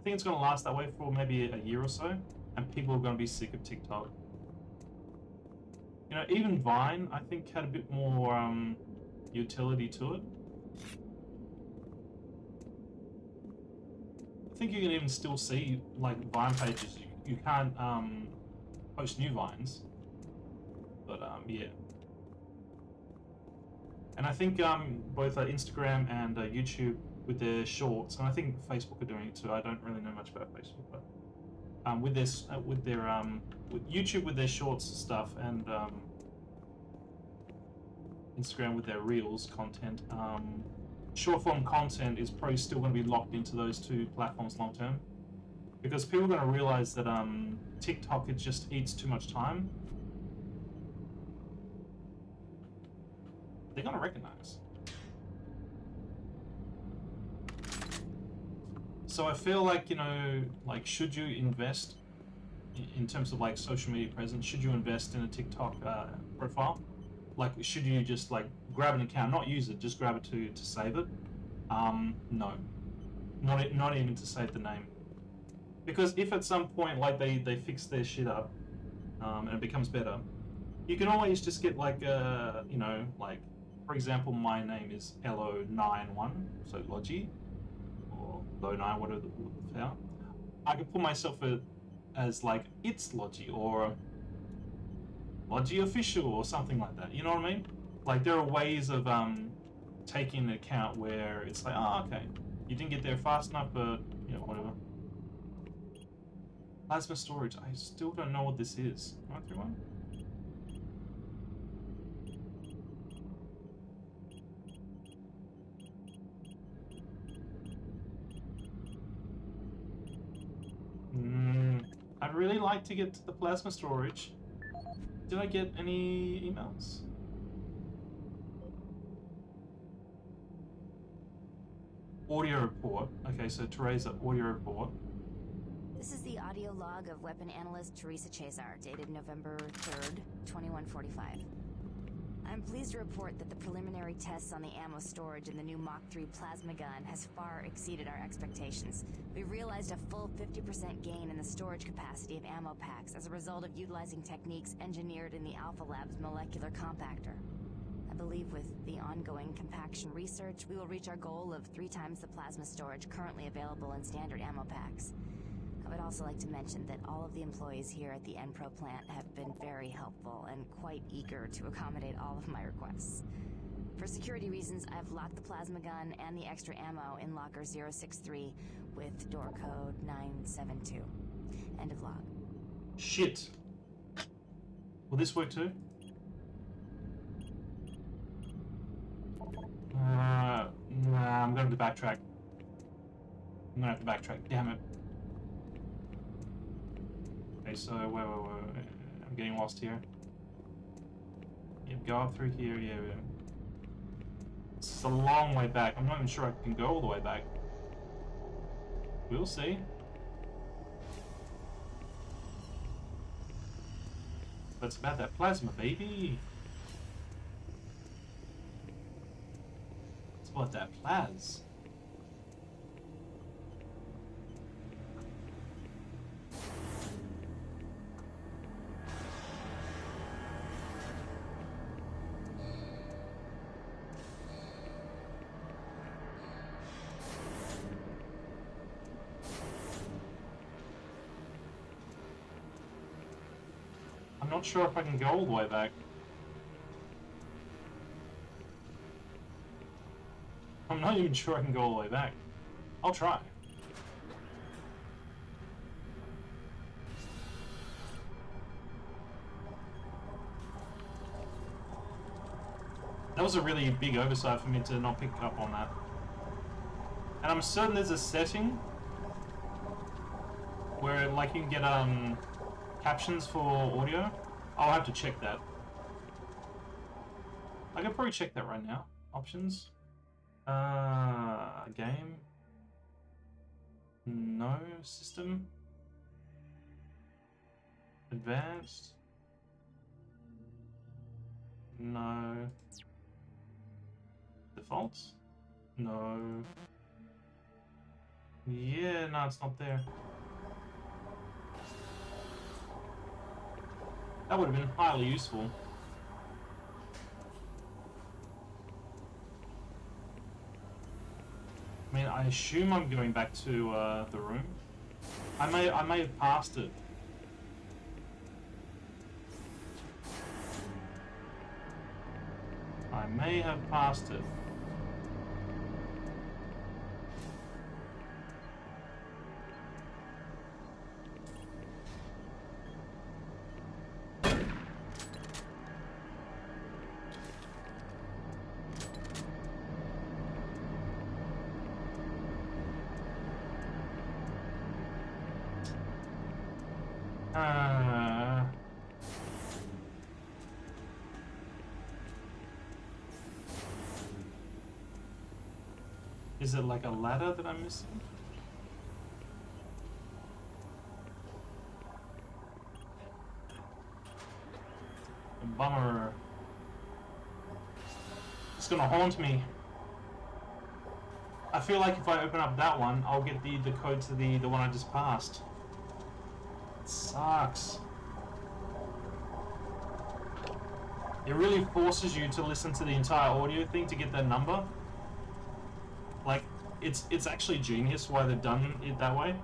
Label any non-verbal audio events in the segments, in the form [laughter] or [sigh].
I think it's going to last that way for maybe a year or so, and people are going to be sick of TikTok. You know, even Vine, I think, had a bit more um, utility to it. I think you can even still see like Vine pages. You, you can't um, post new Vines, but um, yeah. And I think um, both uh, Instagram and uh, YouTube with their shorts, and I think Facebook are doing it too. I don't really know much about Facebook, but um, with this, uh, with their um, with YouTube with their shorts stuff, and um, Instagram with their reels content. Um, short form content is probably still going to be locked into those two platforms long term, because people are going to realize that um, TikTok it just eats too much time. They're going to recognize. So I feel like, you know, like, should you invest in terms of like social media presence? Should you invest in a TikTok uh, profile? Like, should you just like grab an account, not use it, just grab it to to save it? Um, no, not not even to save the name, because if at some point like they they fix their shit up, um, and it becomes better, you can always just get like uh you know like for example my name is lo9i so logi lo9 whatever the hell I could put myself as like it's logi or Logi official or something like that. You know what I mean? Like there are ways of um, taking an account where it's like, oh, okay, you didn't get there fast enough, but you know, whatever. Plasma storage. I still don't know what this is. Am I through one? I'd really like to get to the plasma storage. Did I get any emails? Audio report. Okay, so Theresa, audio report. This is the audio log of weapon analyst Theresa Chasar, dated November 3rd, 2145. I'm pleased to report that the preliminary tests on the ammo storage in the new Mach 3 plasma gun has far exceeded our expectations. We realized a full 50% gain in the storage capacity of ammo packs as a result of utilizing techniques engineered in the Alpha Labs molecular compactor. I believe with the ongoing compaction research, we will reach our goal of three times the plasma storage currently available in standard ammo packs. I would also like to mention that all of the employees here at the Enpro plant have been very helpful and quite eager to accommodate all of my requests. For security reasons, I've locked the plasma gun and the extra ammo in locker 063 with door code 972. End of log. Shit. Will this work too? Uh, nah, I'm to have to backtrack. I'm to have to backtrack. Damn it. Okay, so wait, wait, wait, wait. I'm getting lost here. Go up through here, yeah, yeah. It's a long way back. I'm not even sure I can go all the way back. We'll see. It's about that plasma, baby. It's about that plas. Not sure if I can go all the way back. I'm not even sure I can go all the way back. I'll try. That was a really big oversight for me to not pick up on that. And I'm certain there's a setting where like you can get um captions for audio. I'll have to check that. I can probably check that right now. Options. Uh, game. No system. Advanced. No. Defaults? No. Yeah, no, it's not there. That would have been highly useful. I mean, I assume I'm going back to uh, the room. I may, I may have passed it. I may have passed it. Is it like a ladder that I'm missing? A Bummer. It's gonna haunt me. I feel like if I open up that one, I'll get the, the code to the, the one I just passed. It sucks. It really forces you to listen to the entire audio thing to get that number. It's it's actually genius why they've done it that way.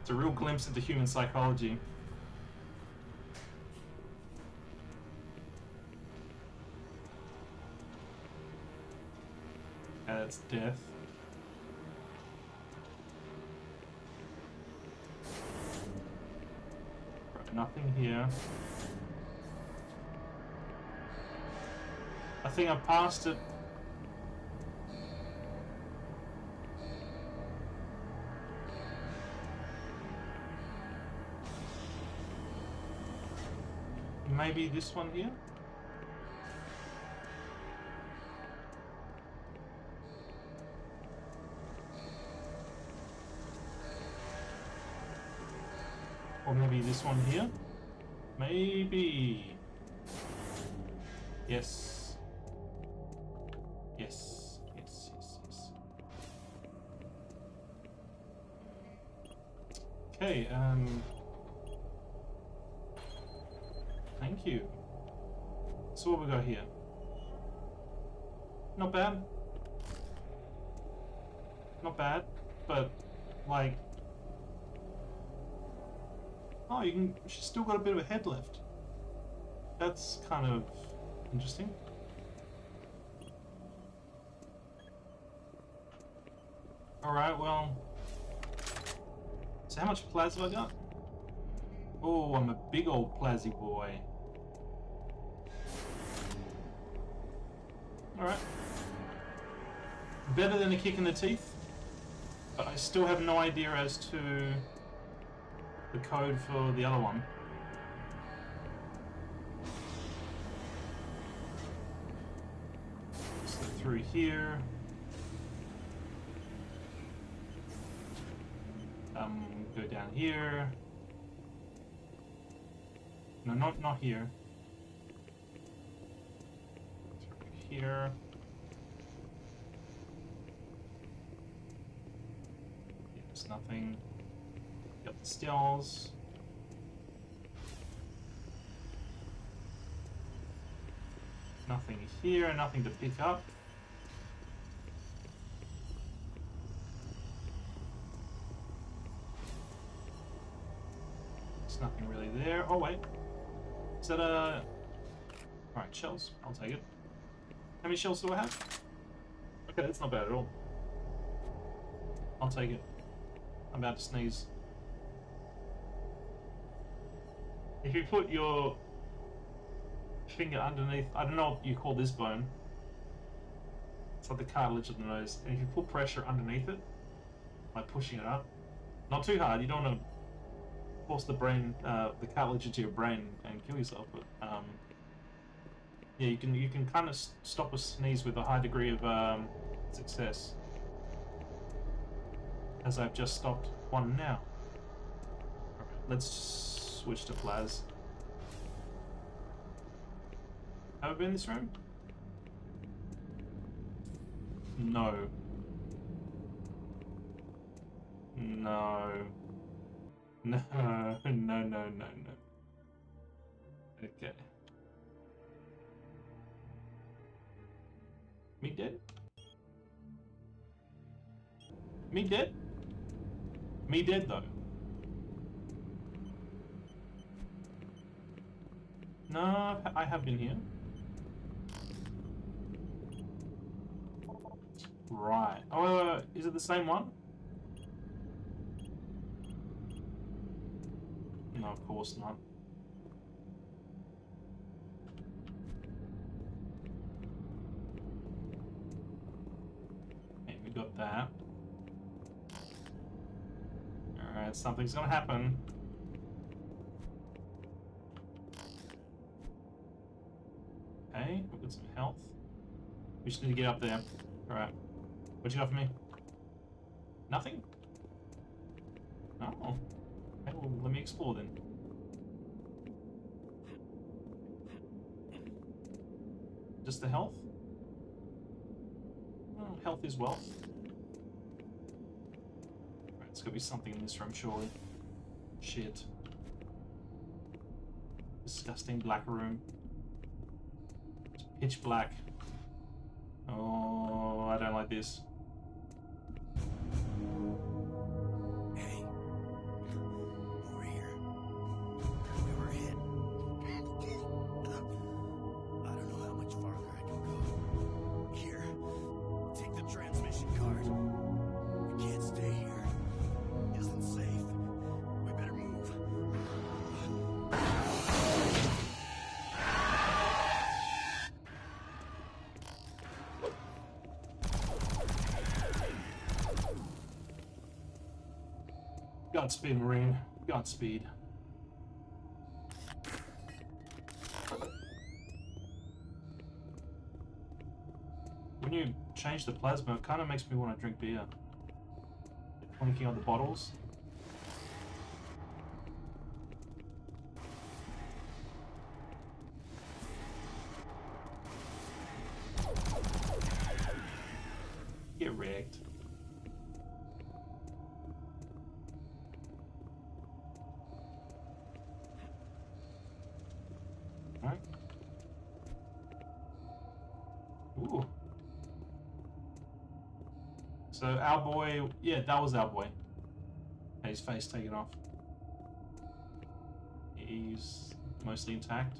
It's a real glimpse into human psychology. Uh, That's death. Right, nothing here. I think I passed it. Maybe this one here? Or maybe this one here? Maybe. Yes. Yes. Yes, yes, yes. Okay, um... Thank you. So what we got here? Not bad. Not bad, but, like... Oh, you can. She's still got a bit of a head left. That's kind of interesting. Alright, well. So how much plasma I got? Oh, I'm a big old plasy boy. Alright. Better than a kick in the teeth. But I still have no idea as to the code for the other one. Through here. Um, go down here. No, not not here. Through here. Yeah, there's nothing. Got the stills. Nothing here, nothing to pick up. There's nothing really there. Oh wait. Is that a... Alright, shells. I'll take it. Many shells do I have? Okay, that's not bad at all. I'll take it. I'm about to sneeze. If you put your finger underneath, I don't know what you call this bone. It's like the cartilage of the nose. And if you put pressure underneath it, by pushing it up, not too hard, you don't want to force the brain, uh, the cartilage into your brain and kill yourself, but um, yeah, you can you can kind of stop a sneeze with a high degree of um, success. As I've just stopped one now. Alright, let's switch to Plaz. Have I been in this room? No. No. No, [laughs] no, no, no, no. Okay. Me dead? Me dead? Me dead though. No, I have been here. Right. Oh, wait, wait, wait. is it the same one? No, of course not. Okay, we got that. Alright, something's gonna happen. Okay, we've got some health. We just need to get up there. Alright. What you got for me? Nothing? Oh. Okay, well, let me explore then. Just the health? Health is wealth. There's gotta be something in this room, surely. Shit. Disgusting black room. It's pitch black. Oh, I don't like this. Godspeed, Marine. Godspeed. When you change the plasma, it kind of makes me want to drink beer. Clinking on the bottles. Get wrecked. Right. Ooh. So our boy, yeah, that was our boy. His face taken off. He's mostly intact.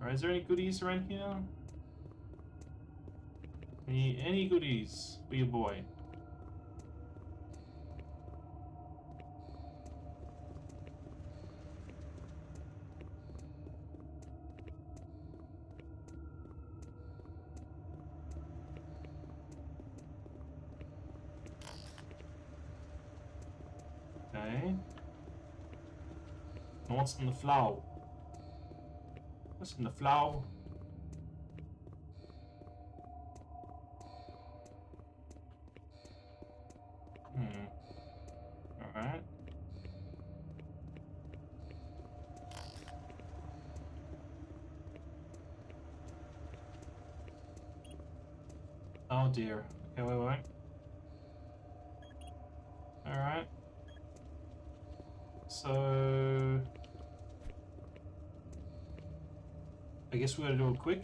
Alright, is there any goodies around here? Any any goodies for your boy? Okay. And what's in the flower? What's in the flower? Hmm. Alright. Oh dear. Okay, wait, wait. Alright. So... I guess we gotta do it quick.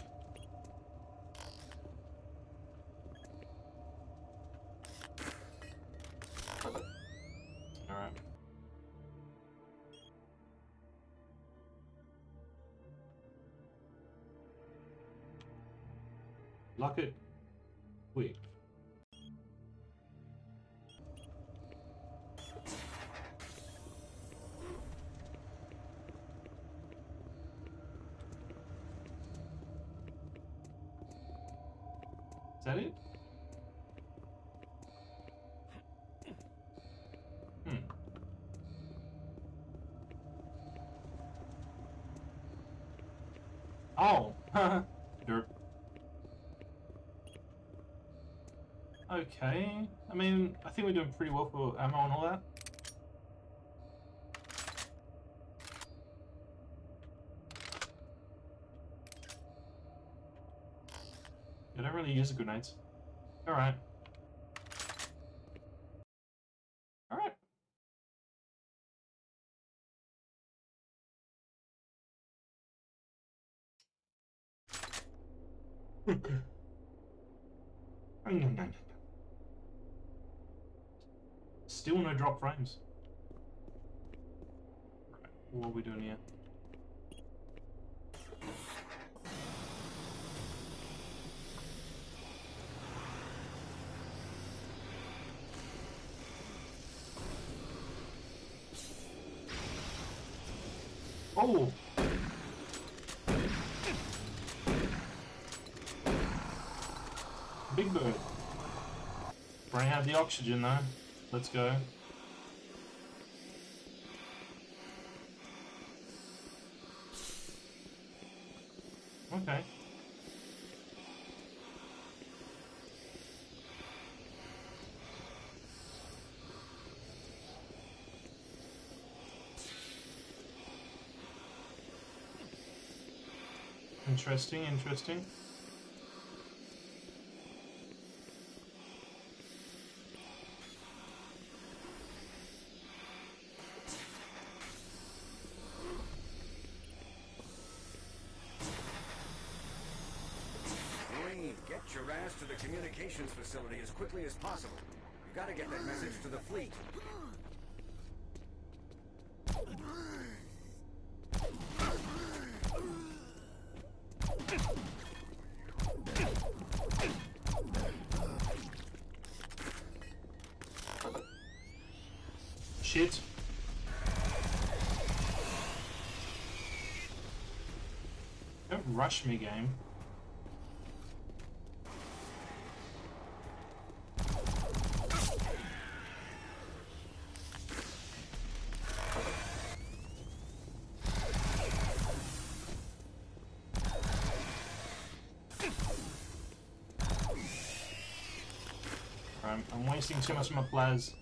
Is that it? Hmm. Oh! [laughs] Derp. Okay. I mean, I think we're doing pretty well for ammo and all that. really use the grenades. Alright. Alright. Okay. Still no drop frames. Right. What are we doing here? Oh! Big bird. Bring out the oxygen though. Let's go. Okay. Interesting, interesting. Get your ass to the communications facility as quickly as possible. You gotta get that message to the fleet. Shit. Don't rush me, game. I'm, wasting too much of my plas.